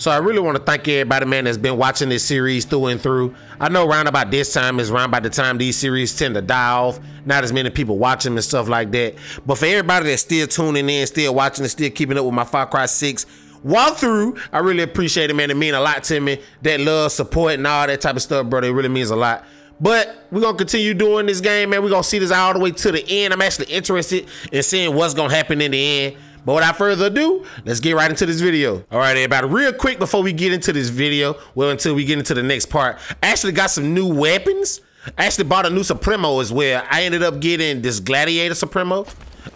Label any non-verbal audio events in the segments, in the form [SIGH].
So I really want to thank everybody, man, that's been watching this series through and through. I know around about this time is around by the time these series tend to die off. Not as many people watching and stuff like that. But for everybody that's still tuning in, still watching, and still keeping up with my Far Cry 6 walkthrough, I really appreciate it, man. It mean a lot to me. That love, support, and all that type of stuff, brother. It really means a lot. But we're gonna continue doing this game, man. We're gonna see this all the way to the end. I'm actually interested in seeing what's gonna happen in the end. But without further ado, let's get right into this video. All right, everybody, real quick before we get into this video, well, until we get into the next part, I actually got some new weapons. I actually bought a new Supremo as well. I ended up getting this Gladiator Supremo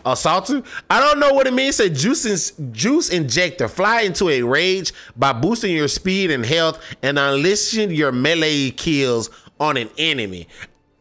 assaulter. I don't know what it means. It juice, juice injector. Fly into a rage by boosting your speed and health and unleashing your melee kills on an enemy.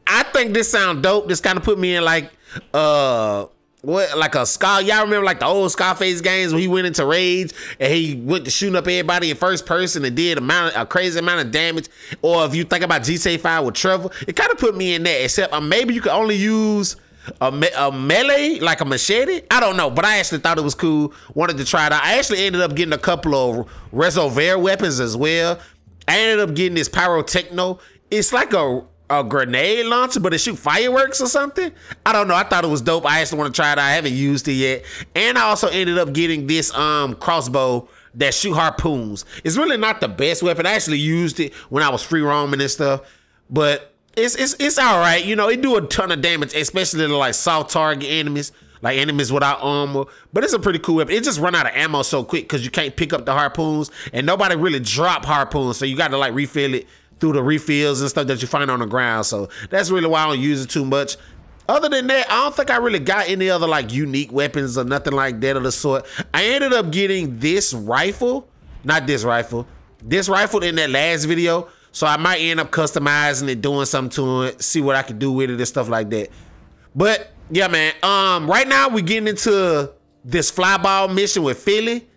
I think this sound dope. This kind of put me in like uh what like a Scar y'all remember like the old Scarface games when he went into rage and he went to shooting up everybody in first person and did amount a crazy amount of damage? Or if you think about GTA 5 with Trevor it kind of put me in that except uh, maybe you could only use a, me a melee like a machete? I don't know but I actually thought it was cool wanted to try it out. I actually ended up getting a couple of resolver weapons as well. I ended up getting this pyrotechno. It's like a a grenade launcher, but it shoot fireworks or something. I don't know. I thought it was dope. I actually want to try it. I haven't used it yet. And I also ended up getting this um crossbow that shoot harpoons. It's really not the best weapon. I actually used it when I was free roaming and stuff, but it's it's it's all right. You know, it do a ton of damage, especially to like soft target enemies, like enemies without armor. But it's a pretty cool weapon. It just run out of ammo so quick because you can't pick up the harpoons, and nobody really drop harpoons, so you got to like refill it through the refills and stuff that you find on the ground. So that's really why I don't use it too much. Other than that, I don't think I really got any other like unique weapons or nothing like that of the sort. I ended up getting this rifle, not this rifle, this rifle in that last video. So I might end up customizing it, doing something to it, see what I can do with it and stuff like that. But yeah, man. Um, right now we're getting into this flyball mission with Philly.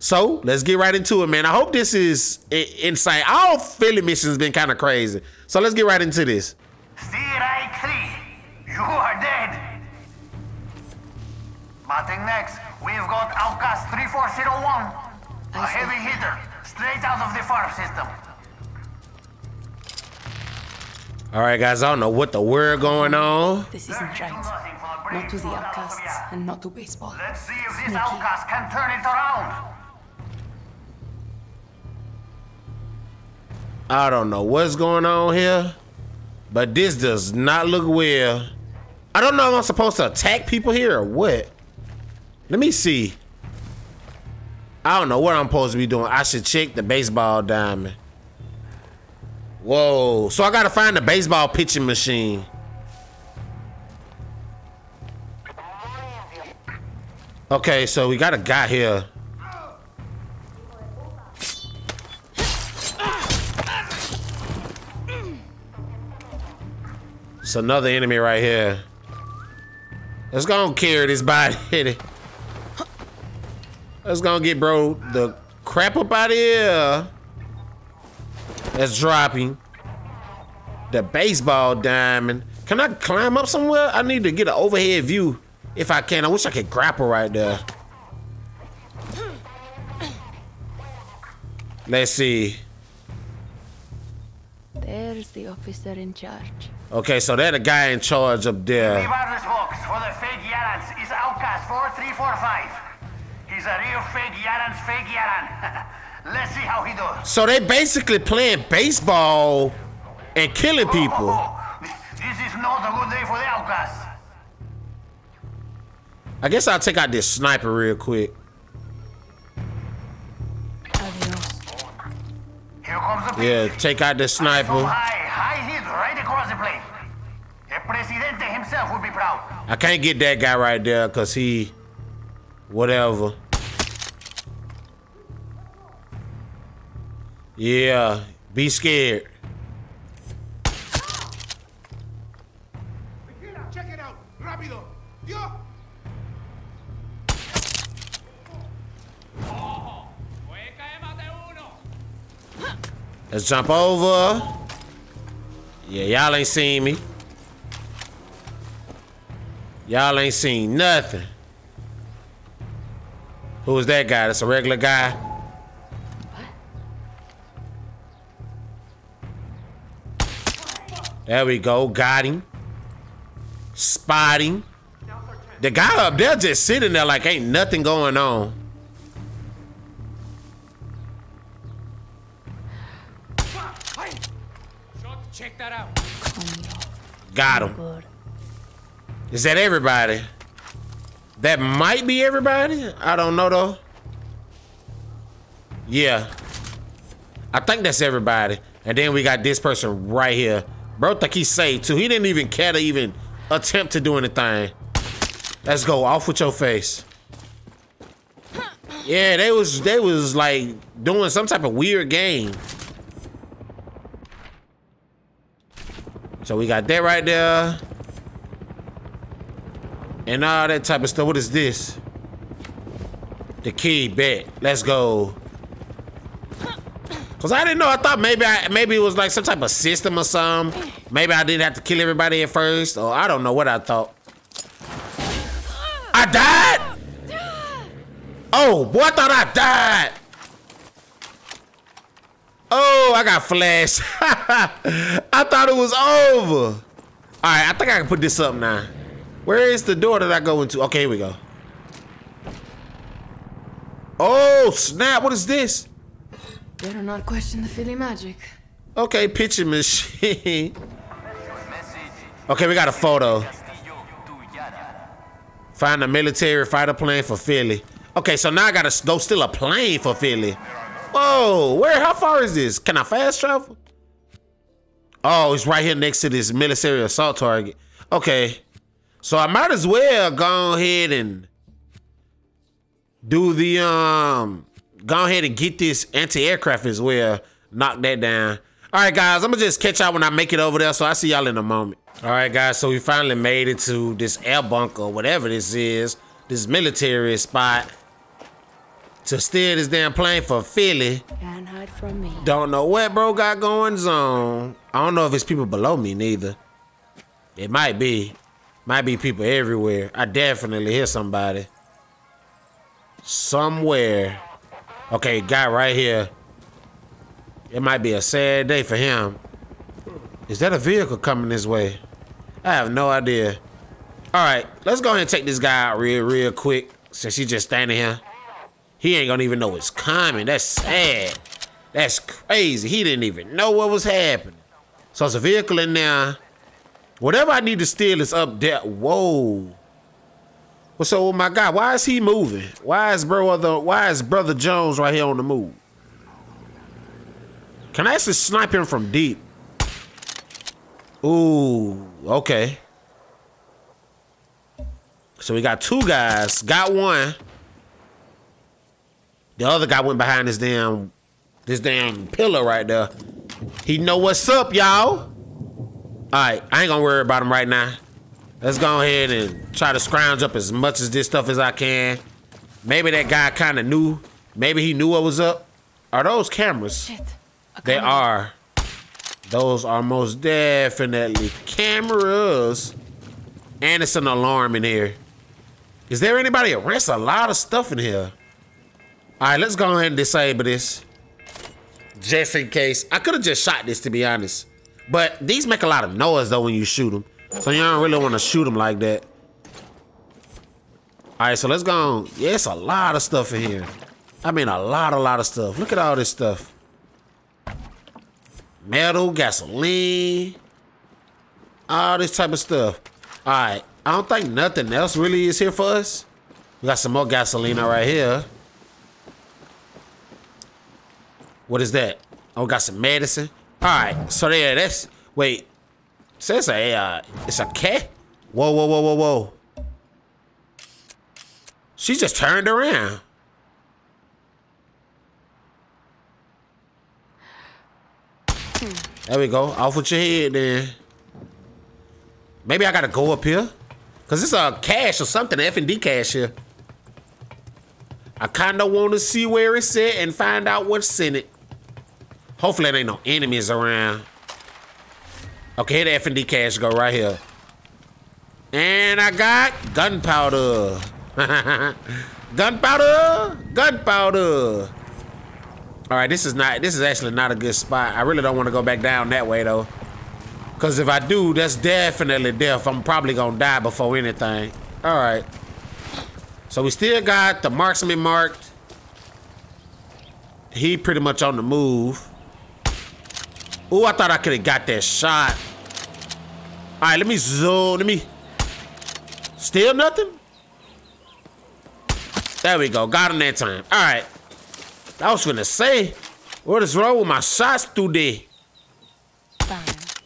So let's get right into it, man. I hope this is insane. All Philly missions been kind of crazy. So let's get right into this. Strike 3, you are dead. Batting next, we've got Outcast 3401. A heavy hitter, straight out of the farm system. All right, guys, I don't know what the word going on. This isn't right. Not to the outcasts and not to baseball. Let's see if this outcast can turn it around. I don't know what's going on here, but this does not look well. I don't know if I'm supposed to attack people here or what. Let me see. I don't know what I'm supposed to be doing. I should check the baseball diamond. Whoa. So I gotta find the baseball pitching machine. Okay, so we got a guy here. It's another enemy right here. Let's go and carry this body. Let's go and get bro the crap up out of here. That's dropping. The baseball diamond. Can I climb up somewhere? I need to get an overhead view if I can. I wish I could grapple right there. Let's see. There's the officer in charge. Okay, so they're the guy in charge up there. Box for the fake Yarans is Outcast 4345. He's a real fake Yaran's fake Yaran. [LAUGHS] Let's see how he does. So they basically playing baseball and killing people. Oh, [LAUGHS] this is not a good day for the. I guess I'll take out this sniper real quick. Adios. Here comes the Yeah, take out the So sniper. Presidente himself would be proud. I can't get that guy right there because he, whatever. Yeah, be scared. Check it out. Rápido. Yo. Let's jump over. Yeah, y'all ain't seen me. Y'all ain't seen nothing. Who was that guy? That's a regular guy? What? There we go. Got him. Spotting. The guy up there just sitting there like ain't nothing going on. Check that out. Got him. Is that everybody? That might be everybody. I don't know though. Yeah. I think that's everybody. And then we got this person right here. Bro think he's safe too. He didn't even care to even attempt to do anything. Let's go. Off with your face. Yeah, they was they was like doing some type of weird game. So we got that right there. And all that type of stuff. What is this? The key, bet. Let's go. Cause I didn't know. I thought maybe I maybe it was like some type of system or something. Maybe I didn't have to kill everybody at first, or I don't know what I thought. I died. Oh, boy, I thought I died. Oh, I got flashed. [LAUGHS] I thought it was over. All right, I think I can put this up now. Where is the door that I go into? Okay, here we go. Oh, snap. What is this? Better not question the Philly magic. Okay, picture machine. okay, we got a photo. Find a military fighter plane for Philly. Okay, so now I gotta go steal a plane for Philly. Whoa, where? How far is this? Can I fast travel? Oh, it's right here next to this military assault target. Okay, so I might as well go ahead and do the um, go ahead and get this anti-aircraft as well. Knock that down. All right, guys, I'm gonna just catch y'all when I make it over there. So I see y'all in a moment. All right, guys. So we finally made it to this air bunker, whatever this is, this military spot to steal this damn plane for Philly. Can't hide from me. Don't know what bro got going on. I don't know if it's people below me neither. It might be. Might be people everywhere. I definitely hear somebody. Somewhere. Okay, guy right here. It might be a sad day for him. Is that a vehicle coming this way? I have no idea. All right, let's go ahead and take this guy out real, real quick since he's just standing here. He ain't gonna even know it's coming. That's sad. That's crazy. He didn't even know what was happening. So it's a vehicle in there. Whatever I need to steal is up there. Whoa. What's up with oh my guy? Why is he moving? Why is brother why is brother Jones right here on the move? Can I actually snipe him from deep? Ooh, okay. So we got two guys. Got one. The other guy went behind this damn this damn pillar right there. He know what's up, y'all. Alright, I ain't gonna worry about him right now. Let's go ahead and try to scrounge up as much of this stuff as I can. Maybe that guy kind of knew. Maybe he knew what was up. Are those cameras? Shit. They camera. are. Those are most definitely cameras. And it's an alarm in here. Is there anybody around? A lot of stuff in here. All right, let's go ahead and disable this. Just in case. I could have just shot this, to be honest. But these make a lot of noise, though, when you shoot them. So you don't really want to shoot them like that. All right, so let's go on. Yeah, it's a lot of stuff in here. I mean, a lot, a lot of stuff. Look at all this stuff. Metal, gasoline, all this type of stuff. All right, I don't think nothing else really is here for us. We got some more gasoline right here. What is that? Oh, got some medicine. All right, so there, that's wait. Says a uh, it's a cat. Whoa, whoa, whoa, whoa, whoa. She just turned around. There we go. Off with your head then. Maybe I gotta go up here. Cause it's a cash or something, FND cache here. I kinda wanna see where it's at and find out what's in it. Hopefully there ain't no enemies around. Okay, the FND cache go right here. And I got gunpowder. [LAUGHS] gunpowder, gunpowder. All right, this is not. This is actually not a good spot. I really don't want to go back down that way though. Because if I do, that's definitely death. I'm probably to die before anything. All right. So we still got the marksman marked. He pretty much on the move. Oh, I thought I could have got that shot. All right, let me zoom. Let me... Still nothing? There we go. Got him that time. All right. I was gonna say, what is wrong with my shots today?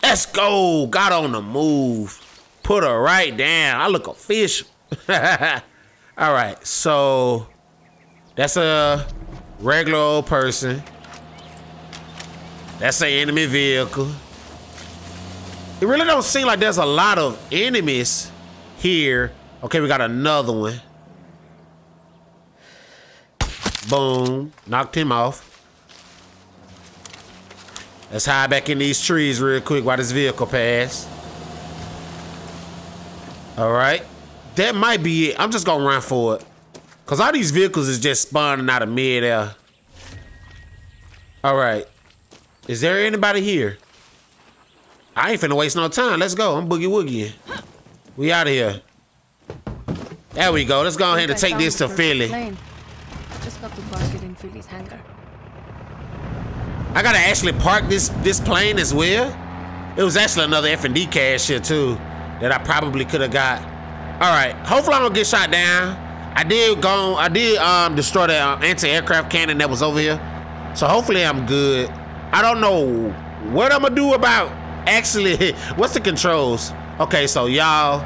Let's go. Got on the move. Put her right down. I look official. [LAUGHS] All right, so that's a regular old person. That's an enemy vehicle. It really don't seem like there's a lot of enemies here. Okay, we got another one. Boom. Knocked him off. Let's hide back in these trees real quick while this vehicle pass. All right. That might be it. I'm just gonna run for it. Cause all these vehicles is just spawning out of mid-air. All right. Is there anybody here? I ain't finna waste no time. Let's go. I'm boogie woogie. We out of here. There we go. Let's go ahead and take this to Philly. Just got in Philly's hangar. I gotta actually park this this plane as well. It was actually another FND cache here too that I probably could have got. All right. Hopefully I don't get shot down. I did go. I did um destroy the uh, anti-aircraft cannon that was over here. So hopefully I'm good. I don't know what I'm gonna do about actually. [LAUGHS] What's the controls? Okay, so y'all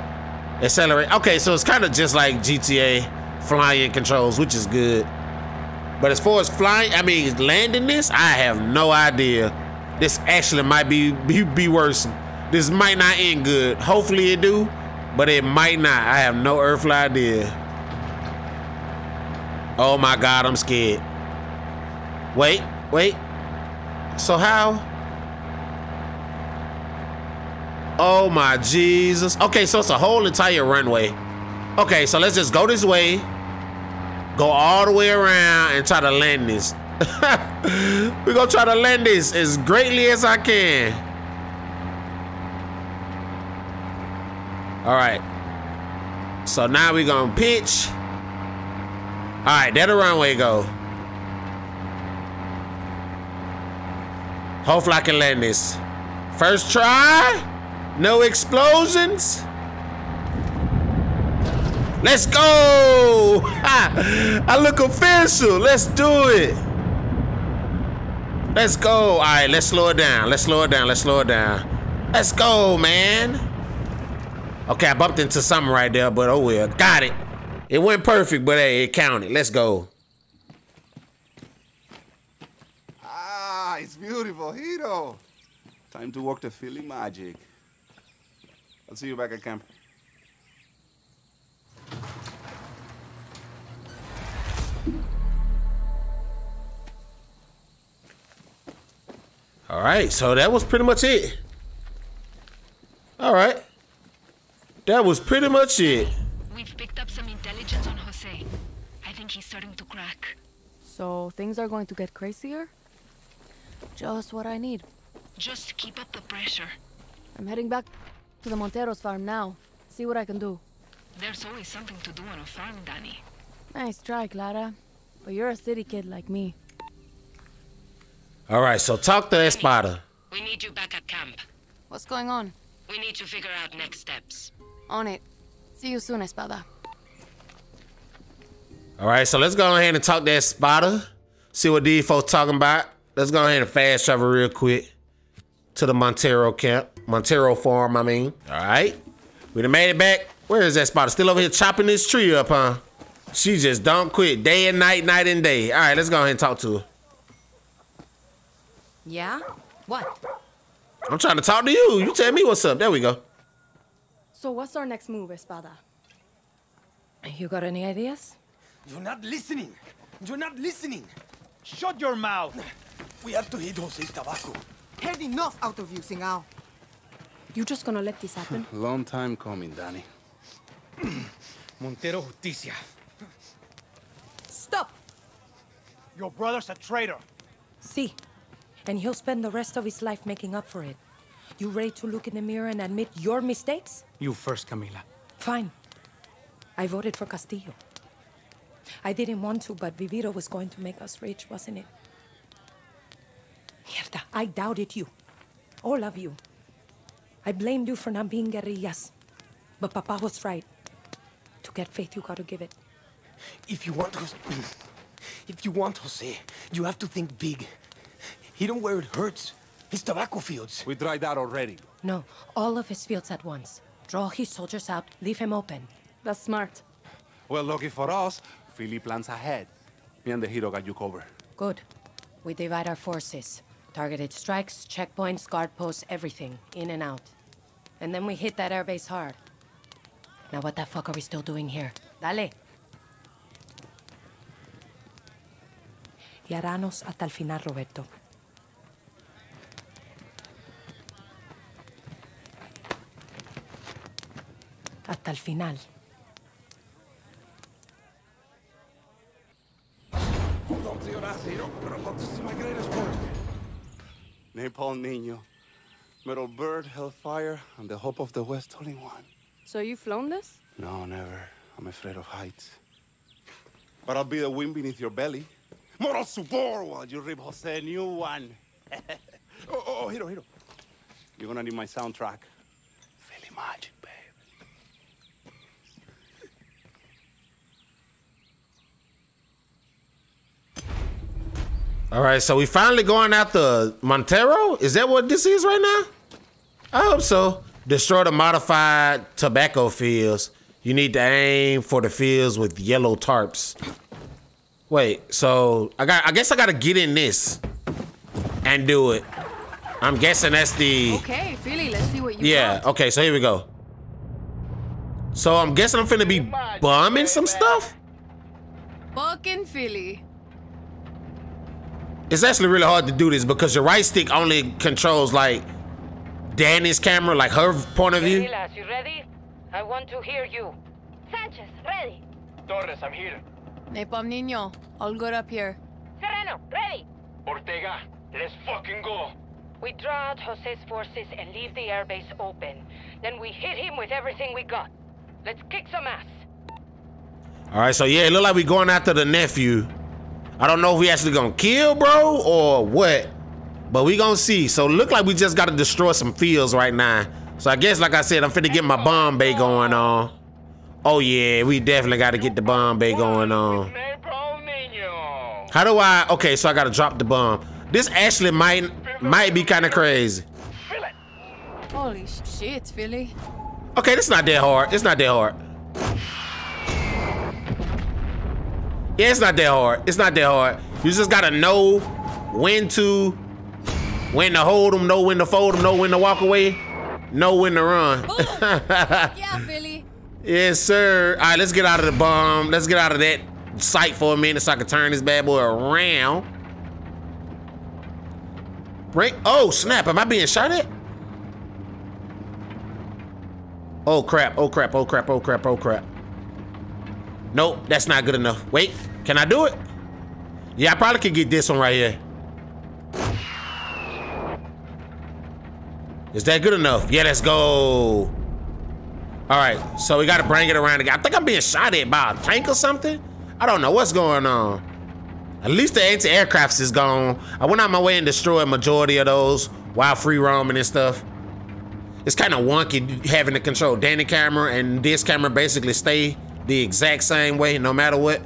accelerate. Okay, so it's kind of just like GTA flying controls, which is good. But as far as flying, I mean landing this, I have no idea. This actually might be [LAUGHS] be, be worse. This might not end good. Hopefully it do, but it might not. I have no earthly idea. Oh my God, I'm scared. Wait, wait. So how? Oh my Jesus. Okay, so it's a whole entire runway. Okay, so let's just go this way. Go all the way around and try to land this. [LAUGHS] We're gonna try to land this as greatly as I can. All right. So now we're gonna pitch. All right, there the runway go. Hopefully I can land this. First try. No explosions. Let's go. [LAUGHS] I look official. Let's do it. Let's go. All right, let's slow it down. Let's slow it down. Let's slow it down. Let's go, man. Okay, I bumped into something right there, but oh well. Got it. It went perfect, but hey, it counted. Let's go. Ah, it's beautiful, hero. Time to work the Philly magic. I'll see you back at camp. All right, so that was pretty much it. All right. That was pretty much it. We've picked up some intelligence on Jose. I think he's starting to crack. So things are going to get crazier? Just what I need. Just keep up the pressure. I'm heading back to the Montero's farm now. See what I can do. There's always something to do on a farm, Dani. Nice try, Clara. But you're a city kid like me. All right, so talk to Espada. We need you back at camp. What's going on? We need to figure out next steps. On it. See you soon, Espada. All right, so let's go ahead and talk to that Espada. See what these folks talking about. Let's go ahead and fast travel real quick to the Montero camp. Montero farm, I mean. All right. We done made it back. Where is that Espada? Still over here chopping this tree up, huh? She just don't quit day and night, night and day. All right, let's go ahead and talk to her. Yeah? What? I'm trying to talk to you. You tell me what's up. There we go. So what's our next move, Espada? You got any ideas? You're not listening. You're not listening. Shut your mouth. We have to hit Jose's tobacco. Heard enough out of you, Singao. You just gonna let this happen? [LAUGHS] Long time coming, Dani. [CLEARS THROAT] Montero Justicia. Stop! Your brother's a traitor. See, and he'll spend the rest of his life making up for it. You ready to look in the mirror and admit your mistakes? You first, Camila. Fine. I voted for Castillo. I didn't want to, but Viviro was going to make us rich, wasn't it? Mierda, I doubted you. All of you. I blamed you for not being guerrillas. But Papa was right. To get faith, you gotta give it. If you want Jose, [CLEARS THROAT] if you want Jose, you have to think big. He don't where it hurts. His tobacco fields. We tried that already. No, all of his fields at once. Draw his soldiers out, leave him open. That's smart. Well, lucky for us, Philly plans ahead. Me and the hero got you covered. Good. We divide our forces. Targeted strikes, checkpoints, guard posts, everything. In and out. And then we hit that airbase hard. Now what the fuck are we still doing here? Dale. Y haranos hasta el final, Roberto. Hasta el final. Napalm Nino, Metal Bird, Hellfire, and the Hope of the West all in one. So you've flown this? No, never. I'm afraid of heights. But I'll be the wind beneath your belly. Moral support while you rip Jose a new one. [LAUGHS] oh, oh, oh, Hiro, Hiro. You're gonna need my soundtrack. Philly Magic, All right, so we finally going after Montero. Is that what this is right now? I hope so. Destroy the modified tobacco fields. You need to aim for the fields with yellow tarps. Wait, so I got. I guess I gotta get in this and do it. I'm guessing that's the. Okay, Philly, let's see what you Yeah. got. Okay. So here we go. So I'm guessing I'm finna be bombing some stuff. Fucking Philly. It's actually really hard to do this because your right stick only controls like Dani's camera, like her point of view. Guerrillas, you ready? I want to hear you. Sanchez, ready. Torres, I'm here. Napalm Nino, all good up here. Serrano, ready. Ortega, let's fucking go. We draw out Jose's forces and leave the airbase open. Then we hit him with everything we got. Let's kick some ass. All right, so yeah, it look like we're going after the nephew. I don't know if we actually gonna kill bro or what, but we gonna see. So look like we just gotta destroy some fields right now. So I guess, like I said, I'm finna get my bomb bay going on. Oh yeah, we definitely gotta get the bomb bay going on. How do I? Okay, so I gotta drop the bomb. This actually might might be kind of crazy. Holy shit, Philly. Okay, this is not that hard. It's not that hard. Yeah, it's not that hard. It's not that hard. You just gotta know when to, when to hold them, know when to fold them, know when to walk away, know when to run. [LAUGHS] Yeah, Philly. yes, sir. All right, let's get out of the bomb. Let's get out of that sight for a minute so I can turn this bad boy around. Break. Oh, snap. Am I being shot at? Oh, crap. Oh, crap. Oh, crap. Oh, crap. Oh, crap. Oh, Nope, that's not good enough. Wait, can I do it? Yeah, I probably could get this one right here. Is that good enough? Yeah, let's go. All right, so we got to bring it around again. I think I'm being shot at by a tank or something. I don't know what's going on. At least the anti-aircrafts is gone. I went out my way and destroyed majority of those while free roaming and stuff. It's kind of wonky having to control Dani camera and this camera basically stay the exact same way no matter what.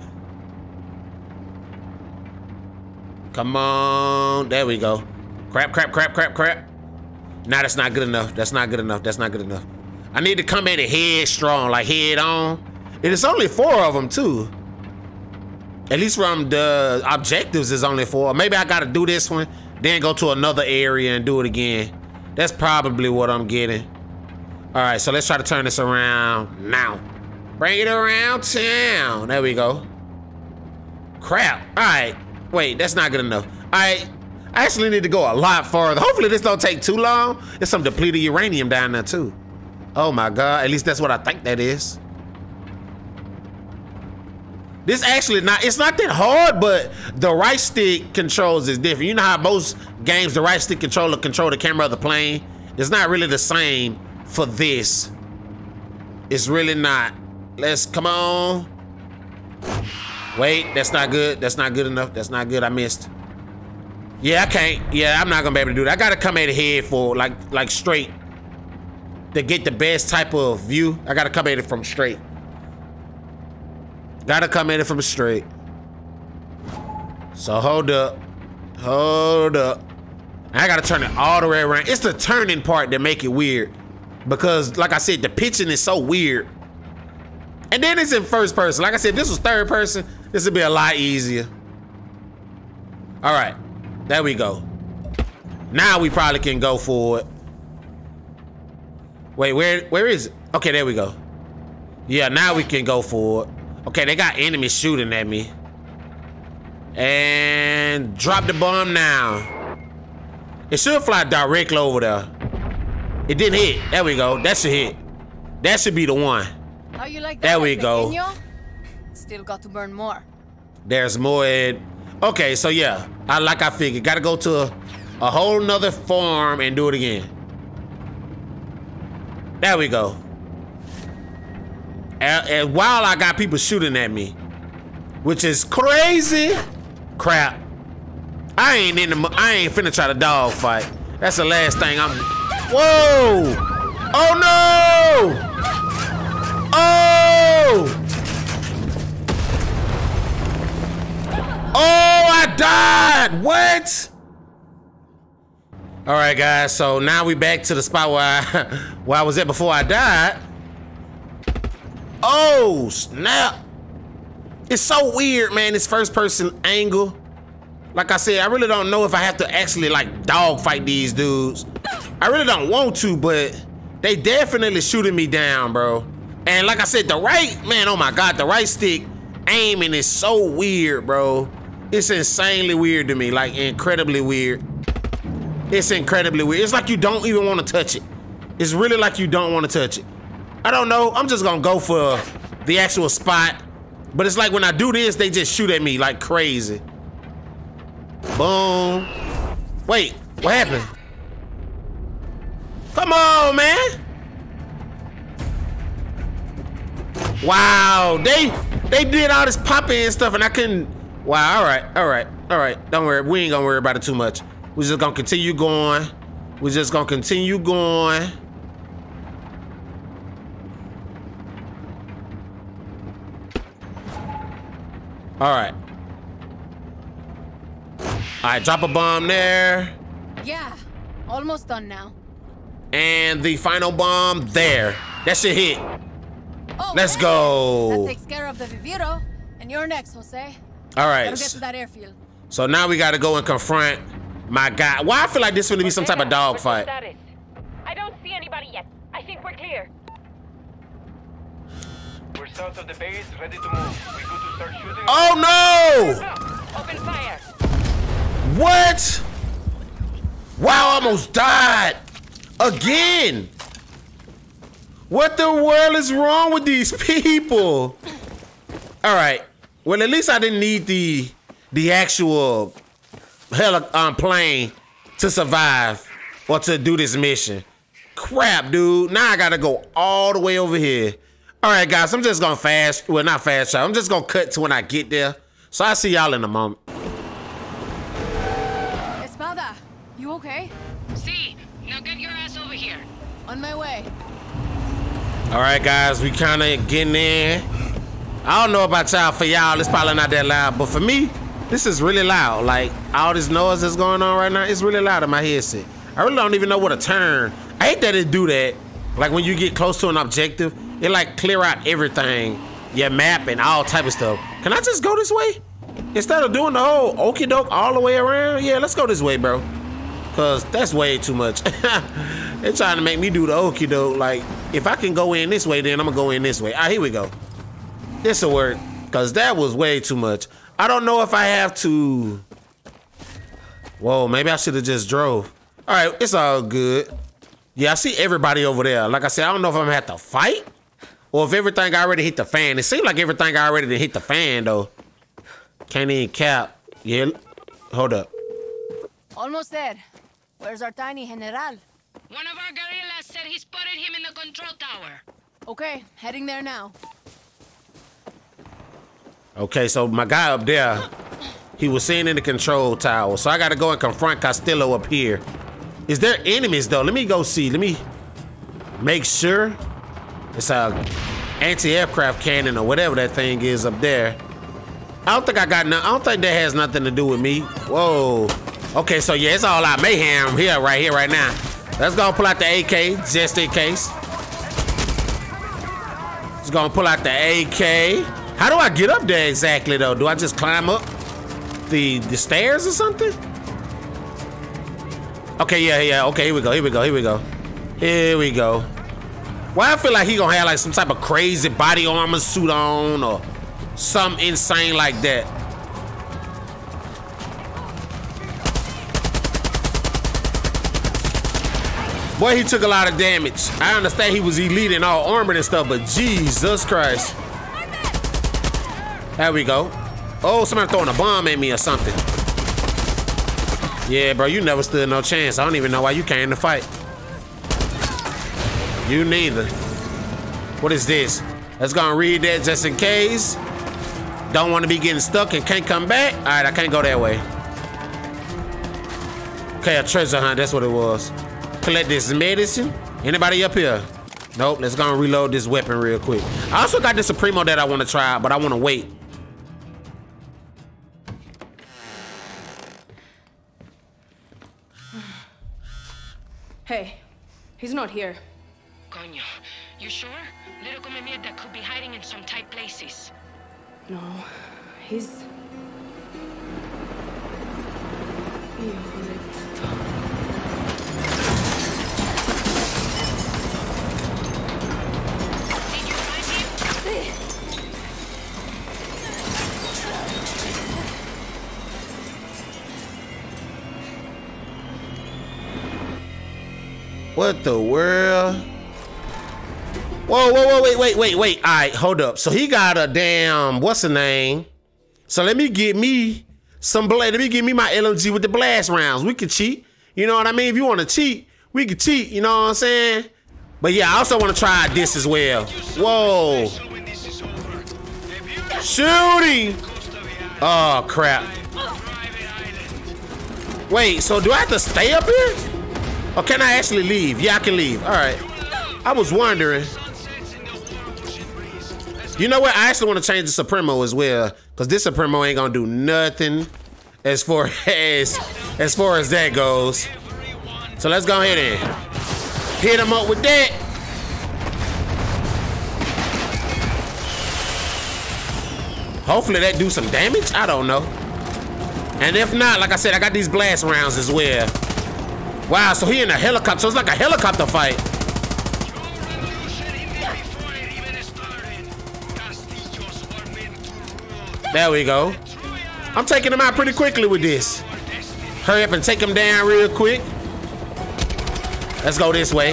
Come on. There we go. Crap, crap, crap, crap, crap. Nah, that's not good enough. That's not good enough. That's not good enough. I need to come at it head strong, like head on. It is only four of them, too. At least from the objectives is only four. Maybe I gotta do this one, then go to another area and do it again. That's probably what I'm getting. All right, so let's try to turn this around now. Bring it around town. There we go. Crap. All right. Wait, that's not good enough. All right. I actually need to go a lot farther. Hopefully this don't take too long. There's some depleted uranium down there too. Oh my God. At least that's what I think that is. This actually not, it's not that hard, but the right stick controls is different. You know how most games, the right stick controller control the camera of the plane It's not really the same for this. It's really not. Let's come on. Wait, that's not good. That's not good enough. That's not good. I missed. Yeah, I can't. Yeah, I'm not gonna be able to do that. I gotta come at head for like like straight. To get the best type of view, I gotta come at it from straight. Gotta come at it from straight. So hold up. Hold up. I gotta turn it all the way around. It's the turning part that make it weird. Because like I said, the pitching is so weird. And then it's in first person. Like I said, this was third person. This would be a lot easier. All right, there we go. Now we probably can go for it. Wait, where where is it? Okay, there we go. Yeah, now we can go for it. Okay, they got enemies shooting at me. And drop the bomb now. It should fly directly over there. It didn't hit. There we go. That should hit. That should be the one. How you like that? There we go. Still got to burn more. There's more. Okay, so yeah, I like I figured. Got to go to a, a whole nother farm and do it again. There we go. And, and while I got people shooting at me, which is crazy, crap. I ain't in the. I ain't finna try to dog fight. That's the last thing I'm. Whoa! Oh no! Oh! Oh, I died! What? All right, guys. So now we back to the spot where I, [LAUGHS] where I was at before I died. Oh, snap. It's so weird, man, this first person angle. Like I said, I really don't know if I have to actually like dogfight these dudes. I really don't want to, but they definitely shooting me down, bro. And like I said, the right, man, oh my God, the right stick aiming is so weird, bro. It's insanely weird to me, like incredibly weird. It's incredibly weird. It's like you don't even want to touch it. It's really like you don't want to touch it. I don't know. I'm just gonna go for the actual spot. But it's like when I do this, they just shoot at me like crazy. Boom. Wait, what happened? Come on, man. Wow, they they did all this popping and stuff and I couldn't. Wow, all right, all right, all right. Don't worry, we ain't gonna worry about it too much. We're just gonna continue going. We're just gonna continue going. All right. All right, drop a bomb there. Yeah, almost done now. And the final bomb there. That should hit. Oh, Let's hey. go. That takes care of the Viviro. And you're next, Jose. All right. Gotta get to that airfield. So now we gotta go and confront my guy. Why I feel like this is gonna be some type of dog fight. I don't see anybody yet. I think we're clear. We're south of the base, ready to move. We good to start shooting. Oh no! Open fire. What? Wow, I almost died again. What the world is wrong with these people? All right. Well, at least I didn't need the the actual heli um, plane to survive or to do this mission. Crap, dude. Now I gotta go all the way over here. All right, guys. I'm just gonna fast. Well, not fast travel. I'm just gonna cut to when I get there. So I'll see y'all in a moment. All right, guys, we kind of getting in. I don't know about y'all. For y'all, it's probably not that loud, but for me, this is really loud. Like all this noise that's going on right now, it's really loud in my headset. I really don't even know what to turn. I hate that it do that. Like when you get close to an objective, it like clear out everything, your map and all type of stuff. Can I just go this way instead of doing the whole okey doke all the way around? Yeah, let's go this way, bro. Cause that's way too much. [LAUGHS] They're trying to make me do the okey doke. Like, if I can go in this way, then I'm gonna go in this way. Ah, here we go. This'll work. Cause that was way too much. I don't know if I have to. Whoa, maybe I should have just drove. All right, it's all good. Yeah, I see everybody over there. Like I said, I don't know if I'm gonna have to fight or if everything already hit the fan. It seems like everything already hit the fan though. Can't even cap. Yeah, hold up. Almost there. Where's our tiny general? One of our guerrillas said he spotted him in the control tower. Okay, heading there now. Okay, so my guy up there, he was seen in the control tower. So I gotta go and confront Castillo up here. Is there enemies though? Let me go see. Let me make sure. It's a anti-aircraft cannon or whatever that thing is up there. I don't think I got no, I don't think that has nothing to do with me. Whoa. Okay, so yeah, it's all out mayhem here, right here, right now. Let's go pull out the AK, just in case. Just gonna pull out the AK. How do I get up there exactly though? Do I just climb up the the stairs or something? Okay, yeah, yeah. Okay, here we go. Here we go. Here we go. Here we go. Well, I feel like he gonna have like some type of crazy body armor suit on or something insane like that. Boy, he took a lot of damage. I understand he was elite and all armored and stuff, but Jesus Christ. There we go. Oh, somebody throwing a bomb at me or something. Yeah, bro, you never stood no chance. I don't even know why you came to fight. You neither. What is this? Let's go and read that just in case. Don't want to be getting stuck and can't come back. All right, I can't go that way. Okay, a treasure hunt, that's what it was. Collect this medicine. Anybody up here? Nope, let's go and reload this weapon real quick. I also got the Supremo that I want to try, but I want to wait. Hey, he's not here. Coño, you sure? Little come mierda could be hiding in some tight places. No, he's... Hijo What the world? Whoa, whoa, whoa, wait, wait, wait, wait. All right, hold up. So he got a damn, what's the name? So let me get me some blade. Let me get me my LMG with the blast rounds. We could cheat. You know what I mean? If you want to cheat, we could cheat. You know what I'm saying? But yeah, I also want to try this as well. Whoa. Shooting. Oh, crap. Wait, so do I have to stay up here? Or can I actually leave? Yeah, I can leave. All right. I was wondering. You know what? I actually want to change the Supremo as well, because this Supremo ain't gonna do nothing as far [LAUGHS] as as far as that goes. So let's go ahead and hit him up with that. Hopefully that do some damage. I don't know. And if not, like I said, I got these blast rounds as well. Wow, so he in a helicopter. So it's like a helicopter fight. There we go. I'm taking him out pretty quickly with this. Hurry up and take him down real quick. Let's go this way.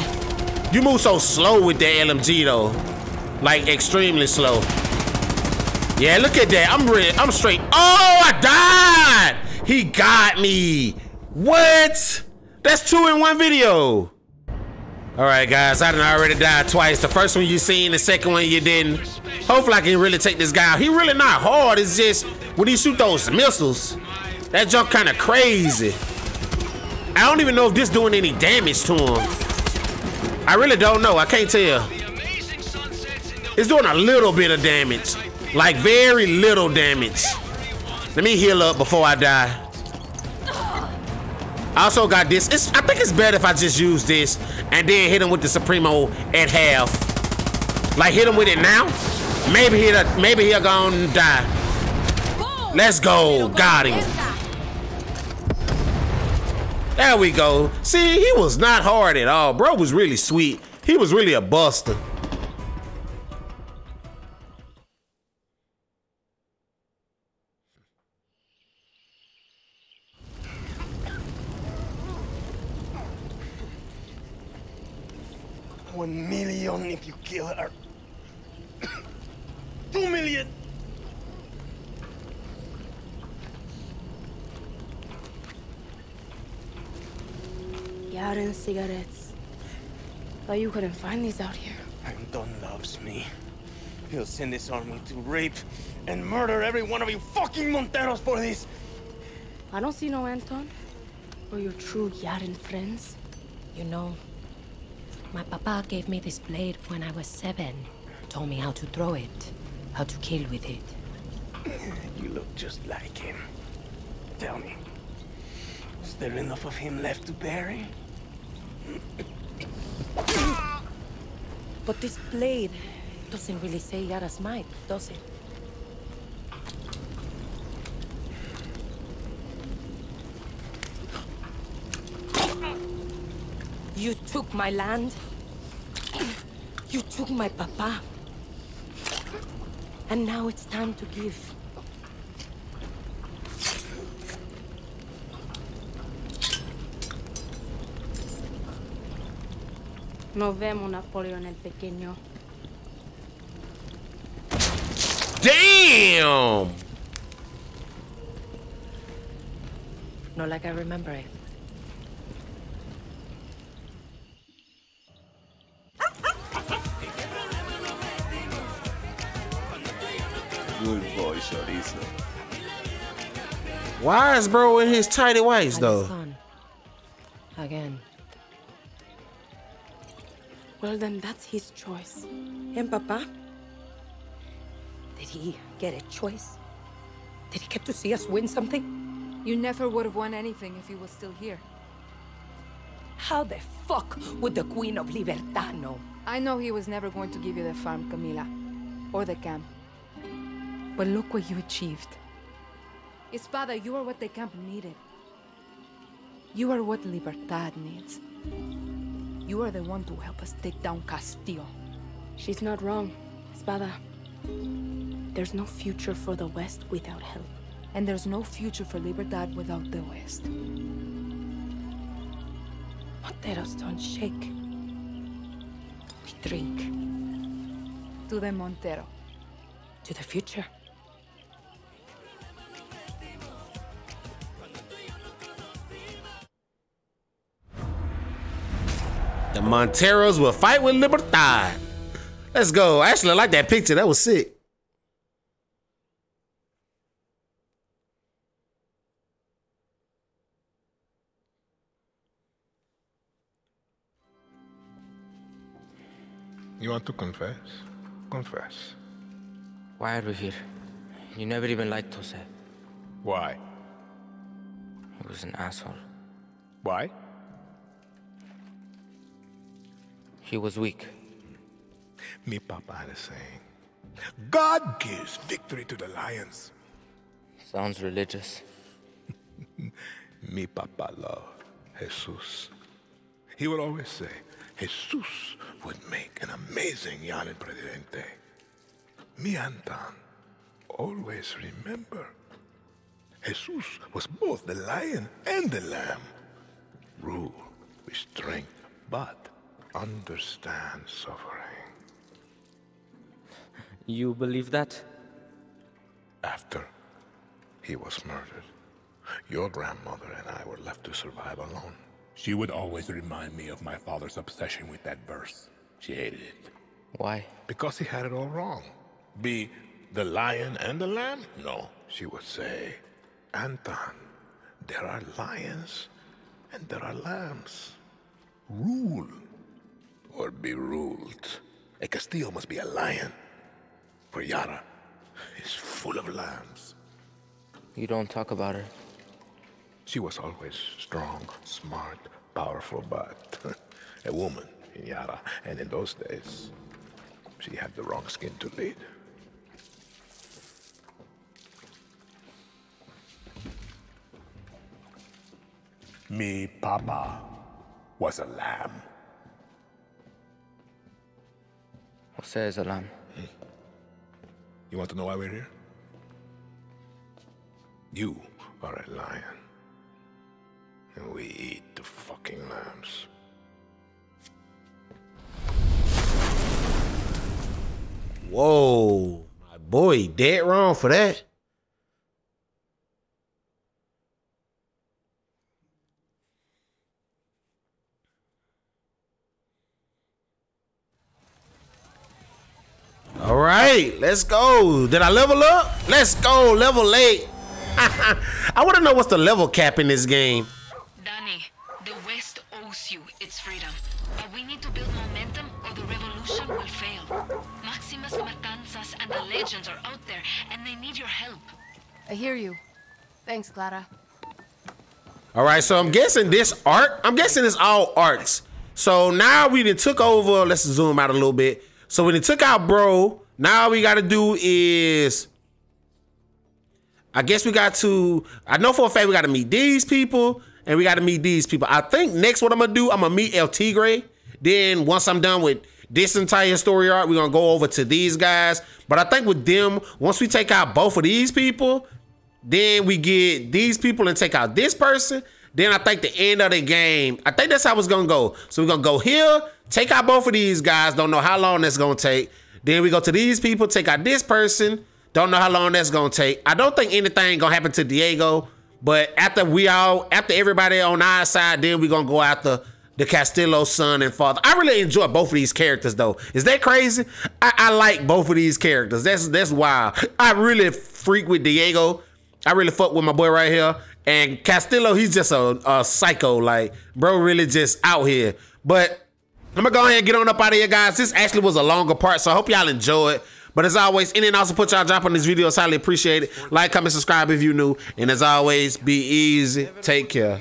You move so slow with the LMG though. Like extremely slow. Yeah, look at that. I'm ready. I'm straight. Oh, I died. He got me. What? That's two in one video. All right, guys, I done already died twice. The first one you seen, the second one you didn't. Hopefully I can really take this guy out. He really not hard. It's just when he shoot those missiles, that jump kind of crazy. I don't even know if this doing any damage to him. I really don't know. I can't tell. It's doing a little bit of damage. Like very little damage. Let me heal up before I die. I also got this. It's, I think it's better if I just use this and then hit him with the Supremo at half. Like hit him with it now. Maybe he'll maybe he'll gonna die. Let's go. Got him. There we go. See, he was not hard at all. Bro was really sweet. He was really a buster. If you kill her. Two million! Yaran cigarettes. Thought you couldn't find these out here. Anton loves me. He'll send his army to rape and murder every one of you fucking Monteros for this. I don't see no Anton. Or your true Yaran friends. You know, my papa gave me this blade when I was seven. Told me how to throw it, how to kill with it. You look just like him. Tell me, is there enough of him left to bury? But this blade doesn't really say Yara's might, does it? You took my land. You took my papa. And now it's time to give. Nos vemos, Napoleón el Pequeño. Damn! Not like I remember it. Good boy, Chorizo. Why is bro in his tidy whites though? Again. Well, then that's his choice. And Papa? Did he get a choice? Did he get to see us win something? You never would have won anything if he was still here. How the fuck would the Queen of Libertad know? I know he was never going to give you the farm, Camila. Or the camp. But look what you achieved. Espada, you are what the camp needed. You are what Libertad needs. You are the one to help us take down Castillo. She's not wrong, Espada. There's no future for the West without help. And there's no future for Libertad without the West. Monteros don't shake. We drink. To the Montero. To the future. The Monteros will fight with Libertad. Let's go. Actually, I like that picture. That was sick. You want to confess? Confess. Why are we here? You never even liked Jose. Why? He was an asshole. Why? He was weak. Me papa had a saying. God gives victory to the lions. Sounds religious. [LAUGHS] Me papa loved Jesus. He would always say, Jesus would make an amazing Yaran Presidente. Me Anton always remember. Jesus was both the lion and the lamb. Rule with strength, but understand suffering. You believe that? After he was murdered, your grandmother and I were left to survive alone. She would always remind me of my father's obsession with that verse. She hated it. Why? Because he had it all wrong. Be the lion and the lamb? No. She would say, Anton, there are lions and there are lambs. Rule or be ruled. A Castillo must be a lion. For Yara is full of lambs. You don't talk about her. She was always strong, smart, powerful, but [LAUGHS] a woman in Yara. And in those days, she had the wrong skin to lead. Me papa was a lamb. Jose is a lamb. You want to know why we're here? You are a lion. And we eat the fucking lambs. Whoa, my boy, dead wrong for that. Right, let's go. Did I level up? Let's go, level eight. [LAUGHS] I want to know what's the level cap in this game. Dani, the West owes you its freedom. But we need to build momentum or the revolution will fail. Máximas Matanzas and the legends are out there, and they need your help. I hear you. Thanks, Clara. All right, so I'm guessing this art. I'm guessing it's all arts. So now we done took over. Let's zoom out a little bit. So when it took out bro, now we got to do is, I guess we got to. I know for a fact we got to meet these people and we got to meet these people. I think next what I'm gonna do, I'm gonna meet El Tigre. Then once I'm done with this entire story arc, we're gonna go over to these guys. But I think with them, once we take out both of these people, then we get these people and take out this person. Then I think the end of the game, I think that's how it's gonna go. So we're gonna go here, take out both of these guys. Don't know how long that's gonna take. Then we go to these people, take out this person. Don't know how long that's gonna take. I don't think anything gonna happen to Diego. But after we all, after everybody on our side, then we gonna go after the Castillo son and father. I really enjoy both of these characters though. Is that crazy? I, I like both of these characters. That's that's wild. I really freak with Diego. I really fuck with my boy right here. And Castillo, he's just a, a psycho. Like, bro, really just out here. But I'm gonna go ahead and get on up out of here, guys. This actually was a longer part, so I hope y'all enjoy it. But as always, any and also put y'all drop on these videos. Highly appreciate it. Like, comment, subscribe if you new. And as always, be easy. Take care.